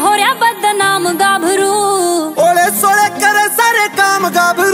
ਹੋ ਰਿਹਾ ਬਦਨਾਮ ਗਾਭਰੂ। ਓਲੇ ਸੋਲੇ ਕਰੇ ਸਾਰੇ ਕਾਮ ਗਾਭਰੂ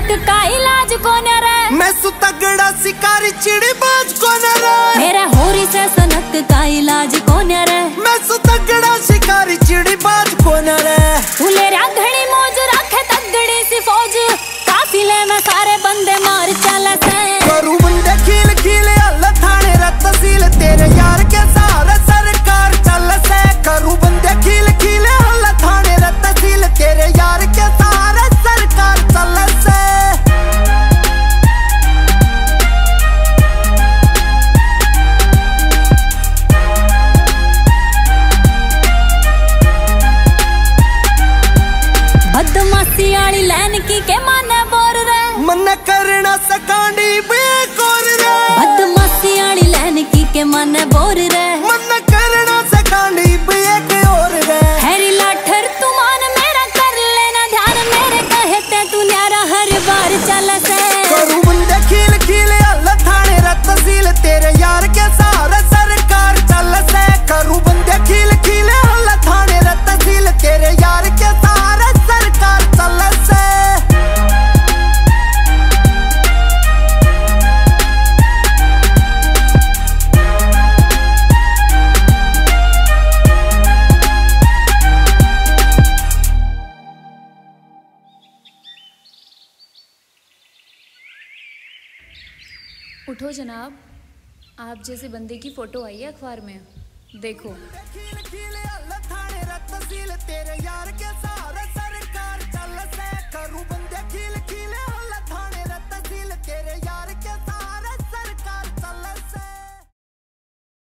जट का इलाज कौन रे मैं सु तगड़ा शिकारी चिड़ीबाज कौन रे मेरा होरी से सनक का इलाज कौन रे मैं सु तगड़ा शिकारी aquí, उठो जनाब। आप जैसे बंदे की फ़ोटो आई है अखबार में। देखो।